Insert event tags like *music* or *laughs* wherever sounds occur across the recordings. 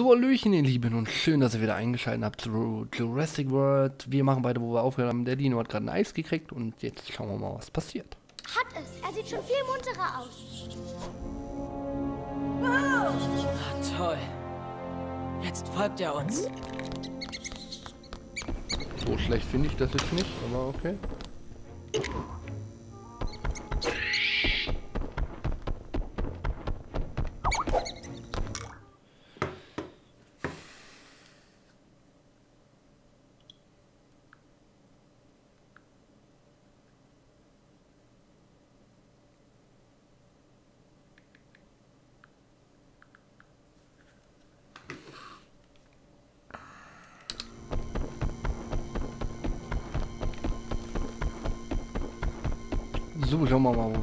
So, Hallöchen, ihr Lieben, und schön, dass ihr wieder eingeschaltet habt zu Jurassic World. Wir machen weiter, wo wir aufgehört haben. Der Dino hat gerade ein Eis gekriegt und jetzt schauen wir mal, was passiert. Hat es. Er sieht schon viel munterer aus. Ah, toll. Jetzt folgt er uns. So schlecht finde ich das jetzt nicht, aber okay.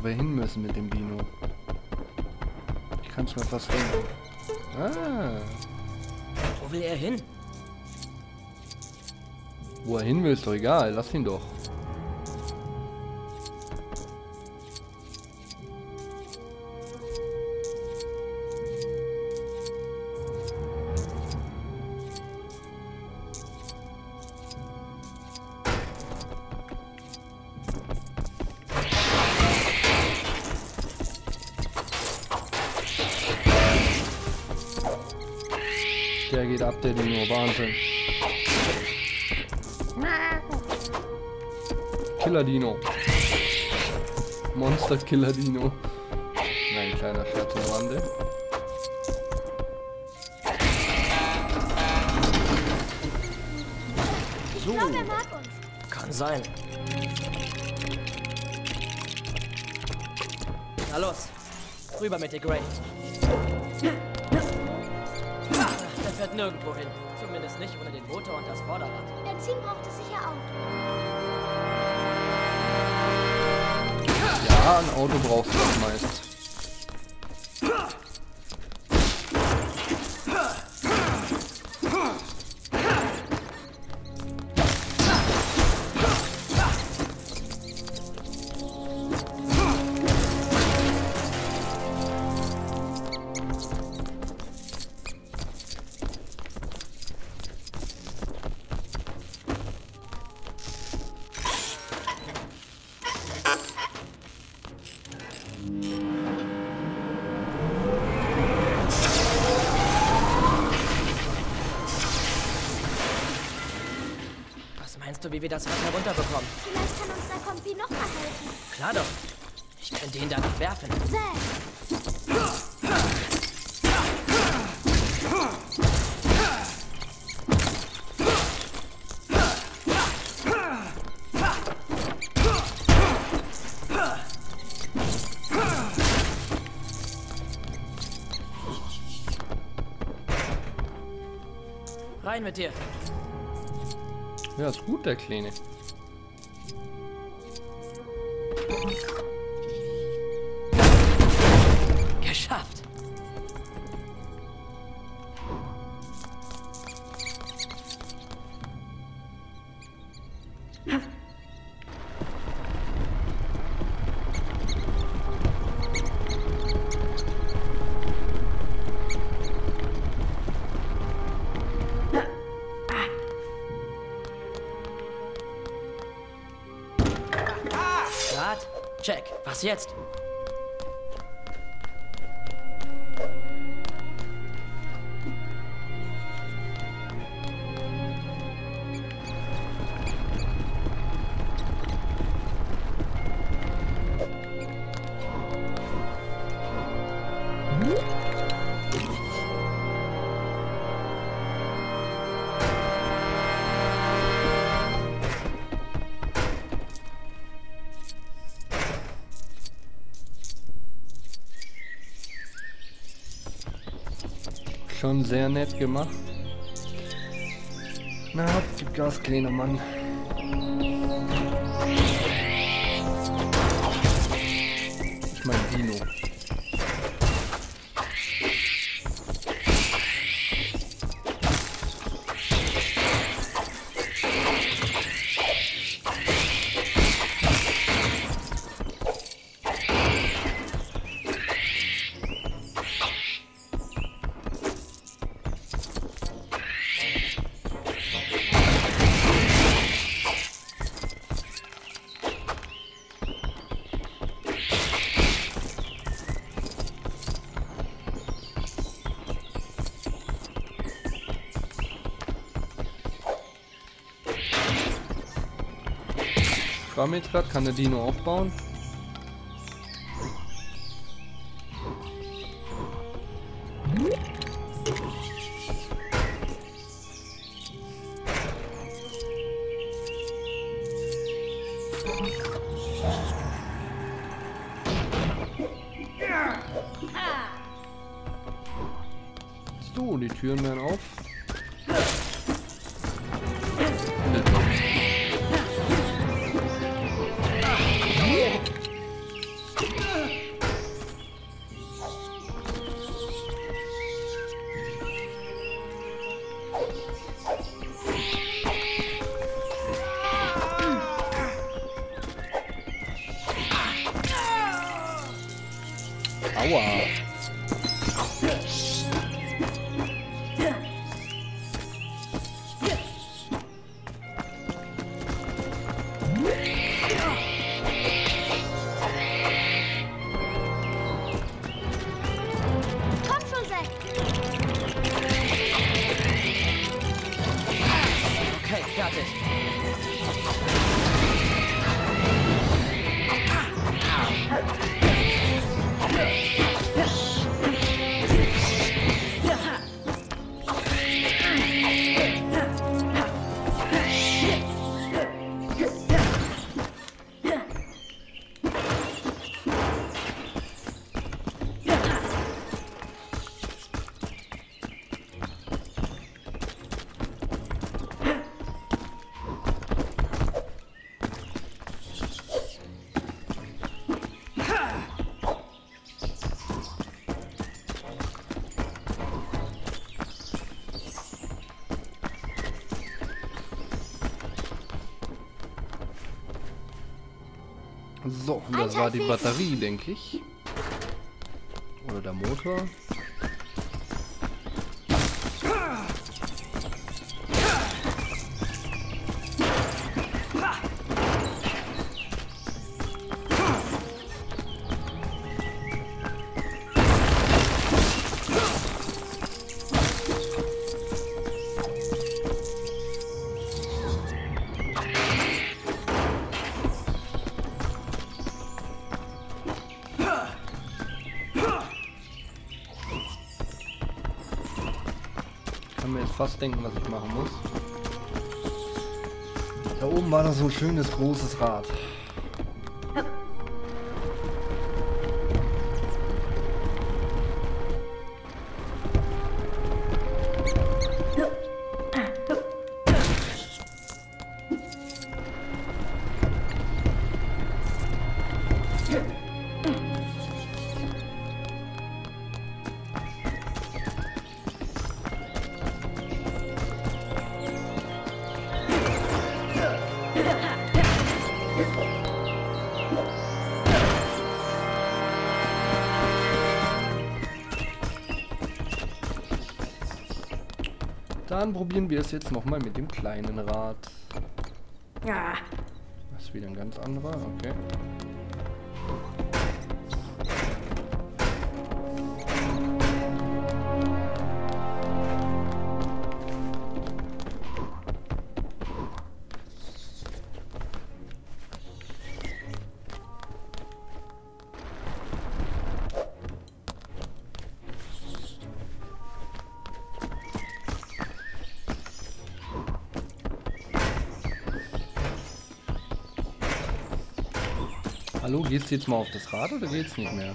Wir hin müssen mit dem Dino. Ich kann es mir fast denken. Ah, Wo will er hin? wo er hin will, ist doch egal. Lass ihn doch. Dino. Monster Killer Dino. Nein, kleiner Scherz am Rande. So, Ich glaube, er mag uns. kann sein. Na los, rüber mit dir, Gray. Der fährt nirgendwo hin. Zumindest nicht ohne den Motor und das Vorderrad. Benzin braucht es sicher auch. Ja, ein Auto brauchst du meist. Wir das Wasser runterbekommen? Vielleicht kann uns der Kompi noch mal helfen. Klar doch. Ich könnte ihn da noch werfen. Zäh. Rein mit dir. Ja, ist gut, der Kleine. Start. Check. Was jetzt? Schon sehr nett gemacht. Na, gib Gas, kleiner Mann. Jetzt gerade, kann der Dino aufbauen? Die Türen werden So, das war die Batterie, denke ich. Oder der Motor. Fast denken, was ich machen muss. Da oben war noch so ein schönes großes Rad. Dann probieren wir es jetzt nochmal mit dem kleinen Rad. Das ist wieder ein ganz anderer, okay. Hallo, geht's jetzt mal auf das Rad oder geht's nicht mehr?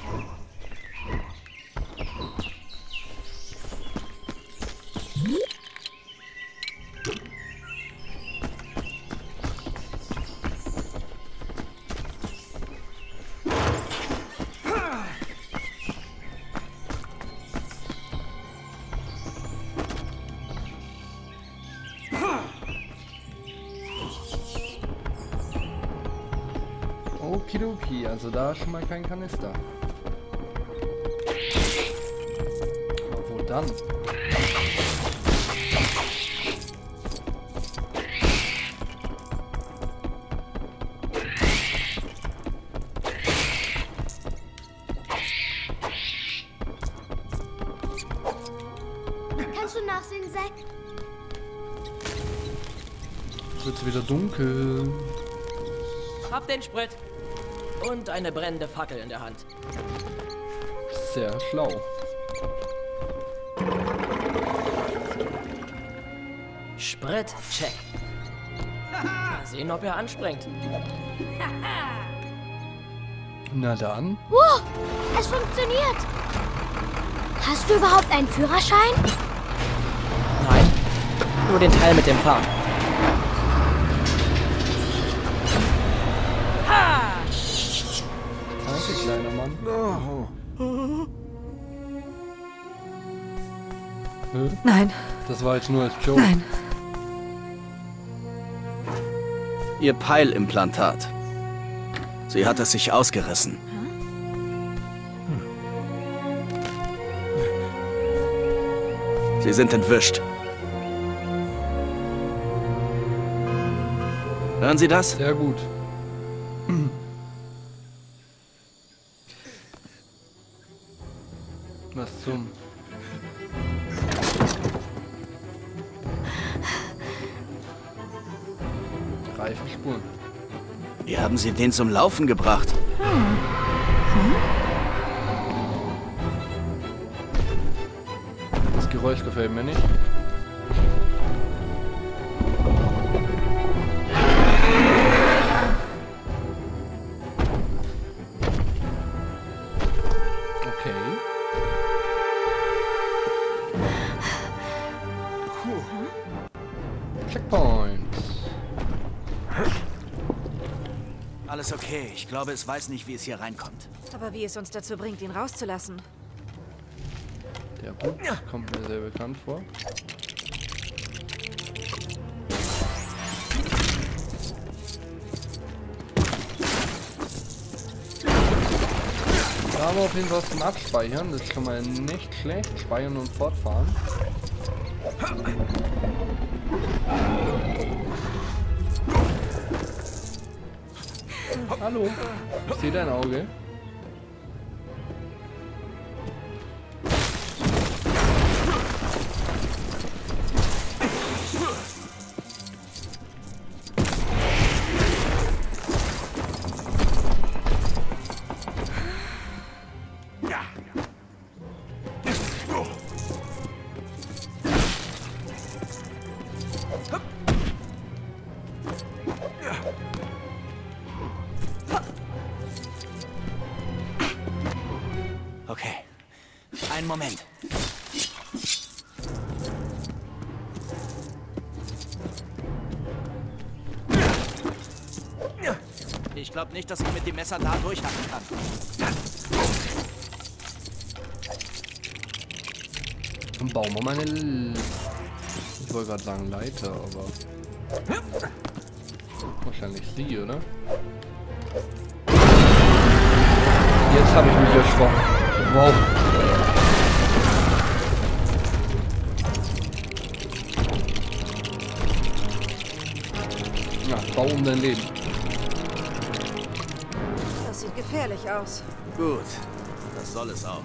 Okidoki, also da schon mal kein Kanister. Aber wo dann? Kannst du nachsehen, Zack? Wird's wieder dunkel. Hab den Sprit. Eine brennende Fackel in der Hand. Sehr schlau. Sprit, check. Mal sehen, ob er anspringt. Na dann. Wow, es funktioniert. Hast du überhaupt einen Führerschein? Nein, nur den Teil mit dem Fahren. Kleiner Mann. Hä? Nein, Das war jetzt nur als Joke. nein. Ihr Peilimplantat. Sie hat es sich ausgerissen. Sie sind entwischt. Hören Sie das? Sehr gut. Reifenspuren. Wie haben Sie den zum Laufen gebracht? Das Geräusch gefällt mir nicht. Okay. Ich glaube, es weiß nicht, wie es hier reinkommt. Aber wie es uns dazu bringt, ihn rauszulassen. Der Hut kommt mir sehr bekannt vor. Da haben wir auf jeden Fall was zum Abspeichern. Das ist schon mal nicht schlecht. Speichern und fortfahren. Hallo. Ich sehe dein Auge. Nicht, dass ich mit dem Messer da durchhacken kann. Bauen wir mal eine... L ich wollte gerade sagen Leiter, aber... Wahrscheinlich sie, oder? Jetzt habe ich mich erschrocken. Wow. Ja, bau um dein Leben. Gefährlich aus. Gut. Das soll es auch.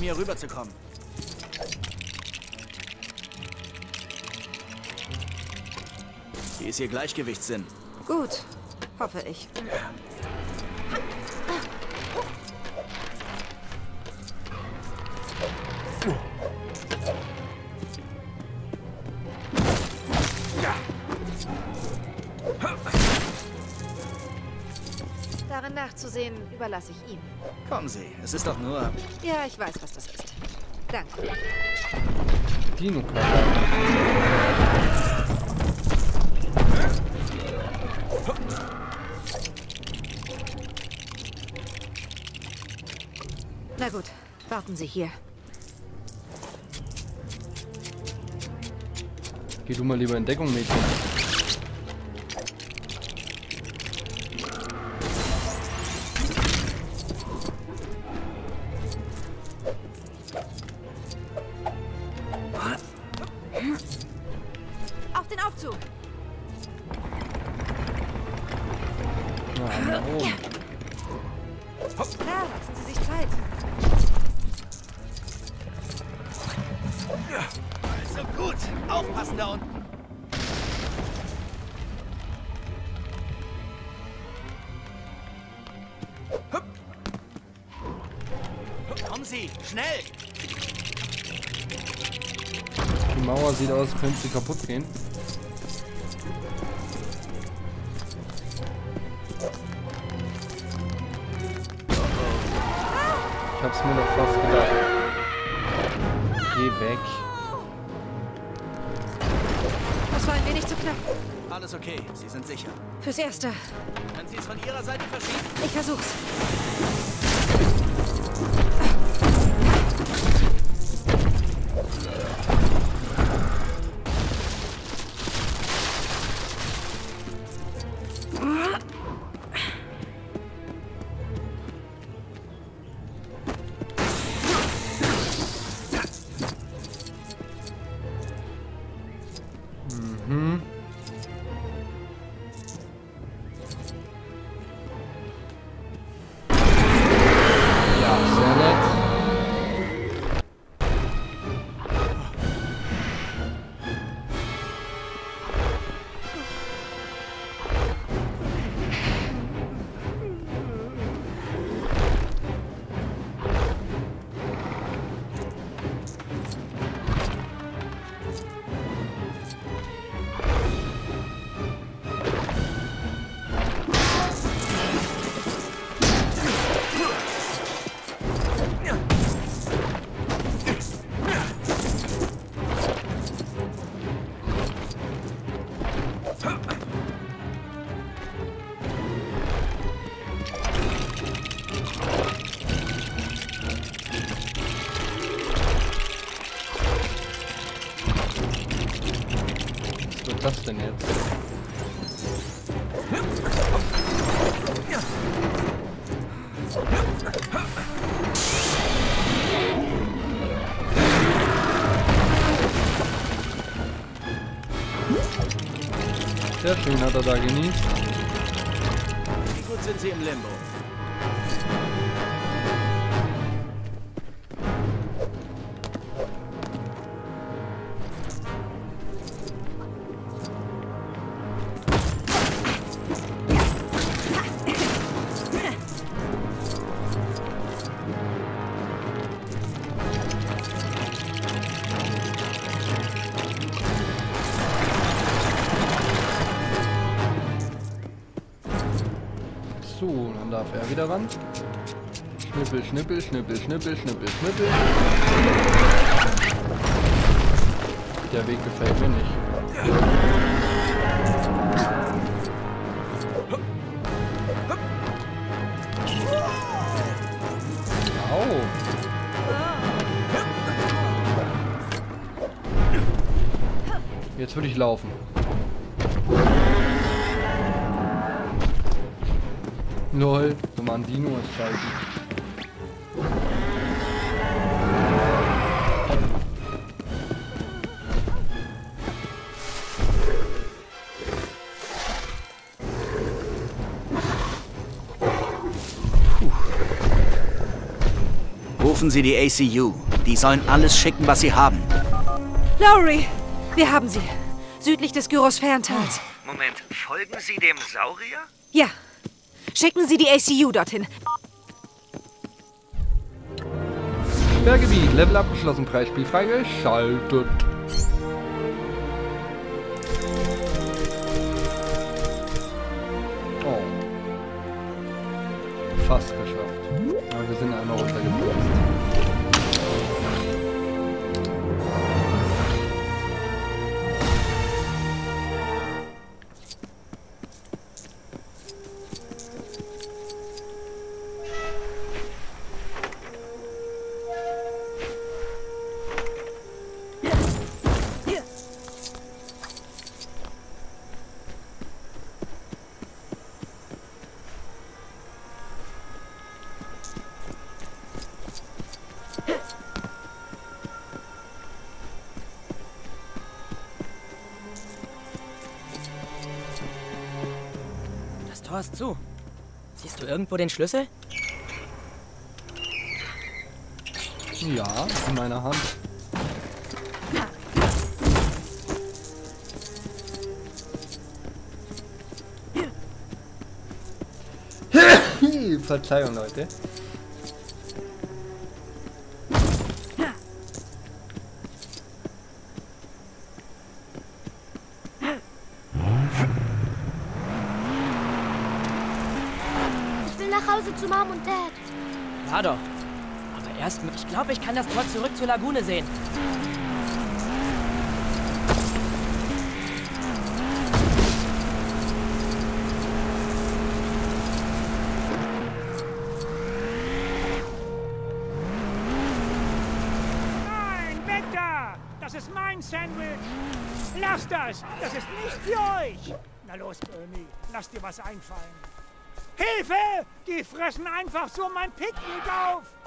Um hier rüberzukommen. Wie ist Ihr Gleichgewichtssinn? Gut, hoffe ich. Darin nachzusehen, überlasse ich ihm. Kommen Sie, es ist doch nur... Ja, ich weiß, was das ist. Danke. Dino. Na gut, warten Sie hier. Geh du mal lieber in Deckung, Mädchen. Aufpassen da unten. Hup. Kommen Sie, schnell! Die Mauer sieht aus, könnte sie kaputt gehen. Fürs Erste. Können Sie es von Ihrer Seite verschieben? Ich versuch's. Wird das denn jetzt? Sehr schön hat er da genießt. Wie gut sind Sie im Limbo? Dann darf er wieder ran. Schnippel, schnippel, schnippel, schnippel, schnippel, schnippel. Der Weg gefällt mir nicht. Au. Jetzt würde ich laufen. Lol, so mal ein Dino ist schalten. Rufen Sie die ACU. Die sollen alles schicken, was sie haben. Lowry, wir haben sie. Südlich des Gyrosphärentals. Moment, folgen Sie dem Saurier? Ja. Schicken Sie die ACU dorthin. Sperrgebiet, Level abgeschlossen, Preisspiel freigeschaltet. Oh. Fast Tor ist zu. Siehst du irgendwo den Schlüssel? Ja, in meiner Hand. Verzeihung, Leute. Ja doch. Aber erst, ich glaube, ich kann das Tor zurück zur Lagune sehen. Sandwich! Lass das! Das ist nicht für euch! Na los, Bernie, lass dir was einfallen. Hilfe! Die fressen einfach so mein Picknick auf!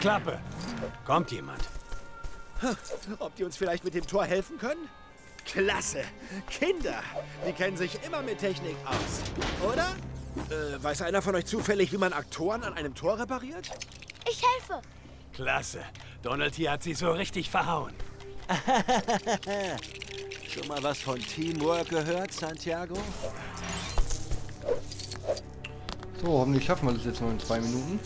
Klappe! Kommt jemand? Ob die uns vielleicht mit dem Tor helfen können? Klasse! Kinder! Die kennen sich immer mit Technik aus. Oder? Äh, weiß einer von euch zufällig, wie man Aktoren an einem Tor repariert? Ich helfe. Klasse. Donald hier hat sie so richtig verhauen. *laughs* Schon mal was von Teamwork gehört, Santiago? So, hoffentlich schaffen wir das jetzt noch in zwei Minuten.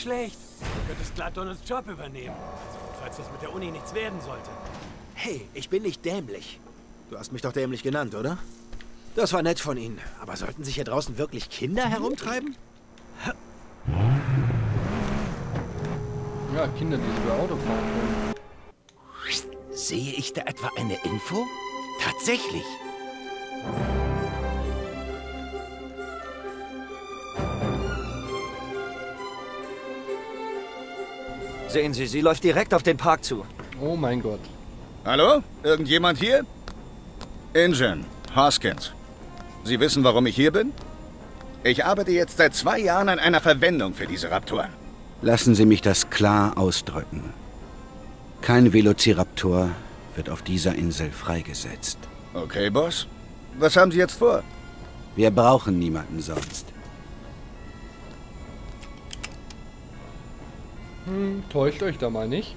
Schlecht. Du könntest glatt Donalds Job übernehmen. Falls das mit der Uni nichts werden sollte. Hey, ich bin nicht dämlich. Du hast mich doch dämlich genannt, oder? Das war nett von Ihnen. Aber sollten sich hier draußen wirklich Kinder herumtreiben? Ja, Kinder, die sogar Auto fahren können. Sehe ich da etwa eine Info? Tatsächlich. Sehen Sie, sie läuft direkt auf den Park zu. Oh mein Gott. Hallo? Irgendjemand hier? Ingen, Hoskins. Sie wissen, warum ich hier bin? Ich arbeite jetzt seit zwei Jahren an einer Verwendung für diese Raptoren. Lassen Sie mich das klar ausdrücken. Kein Velociraptor wird auf dieser Insel freigesetzt. Okay, Boss. Was haben Sie jetzt vor? Wir brauchen niemanden sonst. Hm, täuscht euch da mal nicht.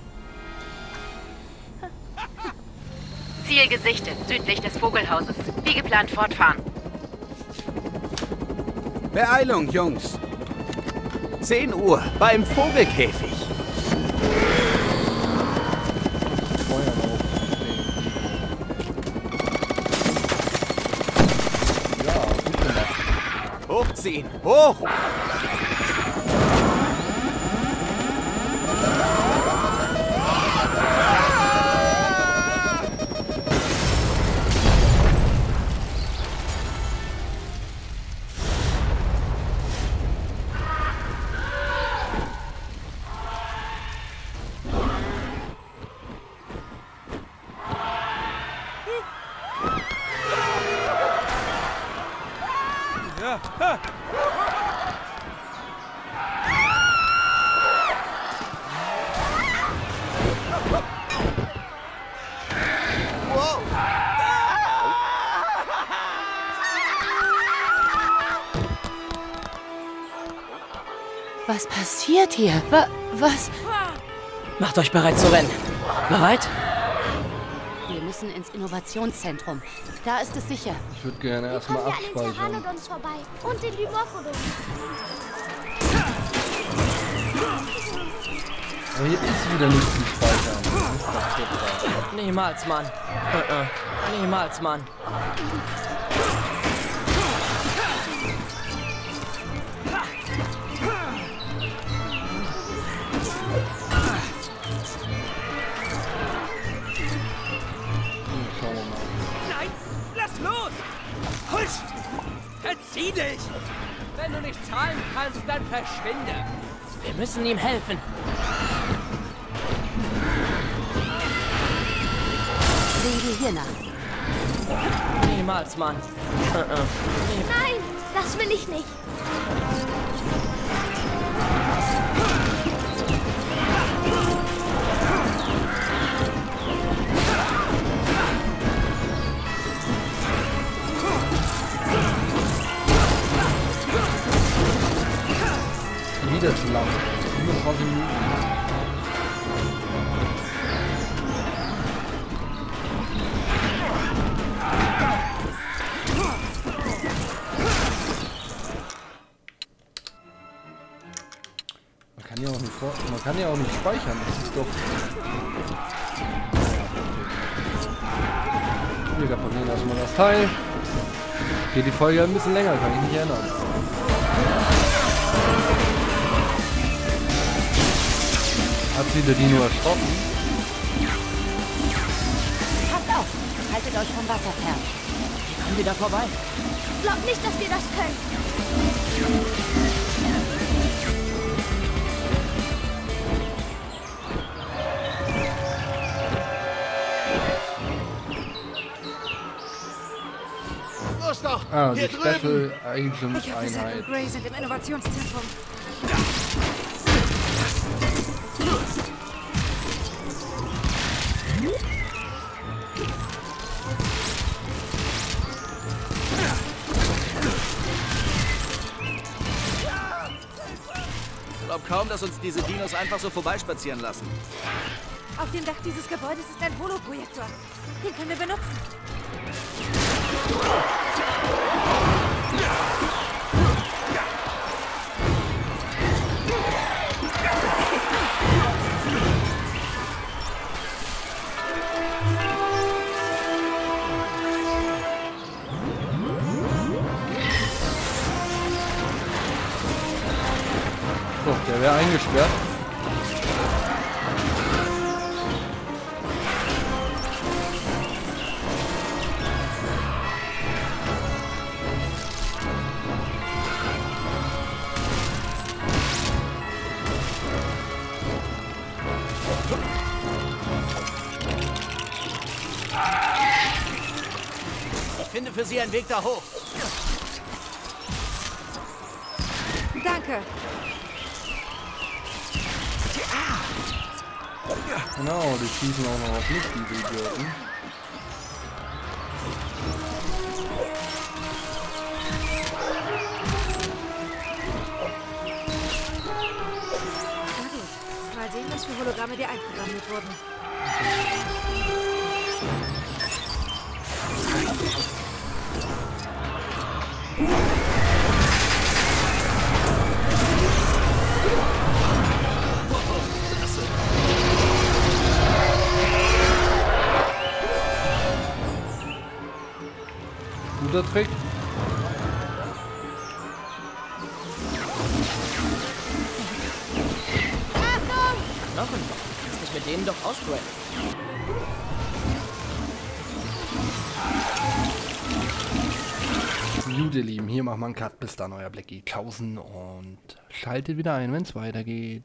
Ziel gesichtet, südlich des Vogelhauses. Wie geplant fortfahren. Beeilung, Jungs. 10 Uhr beim Vogelkäfig. Ja, gut gemacht. hochziehen. Hoch! Was passiert hier? Wa was? Macht euch bereit zu rennen. Bereit? Müssen ins Innovationszentrum. Da ist es sicher. Ich würde gerne erstmal Kommen wir an den abspeichern. Pteranodons vorbei. Und den Dimorphodon. Aber hier ist wieder nichts zum Speichern. Niemals, Mann. Äh, äh. Niemals, Mann. Verzieh dich! Wenn du nicht zahlen kannst, dann verschwinde. Wir müssen ihm helfen. Sehen wir hier nach. Niemals, Mann. Äh. Nein, das will ich nicht. Wieder zu lang. 25 Minuten. Man kann ja auch nicht man kann ja auch nicht speichern. Das ist doch. Wir reparieren erstmal das Teil. Geht die Folge ein bisschen länger, kann ich nicht ändern. Hat sie der Dino erschrocken? Passt auf. Haltet euch vom Wasser fern. Wir kommen wieder vorbei. Glaub nicht, dass wir das können. Los doch! Ah, Hier die drüben! Special Agent Ich hoffe, Zack und Gray sind im Innovationszentrum. Dass uns diese Dinos einfach so vorbeispazieren lassen. Auf dem Dach dieses Gebäudes ist ein Holoprojektor. Den können wir benutzen. Wäre eingesperrt. Ich finde für Sie einen Weg da hoch. Die schießen auch noch auf mich, diese Idioten. Na gut. Mal sehen, was für Hologramme dir einprogrammiert wurden. runterträgt. Knochen, ist das mit denen doch ausbrennen? Gut, Lieben, hier machen wir einen Cut. Bis dann, euer Blackie. Kausen und schaltet wieder ein, wenn es weitergeht.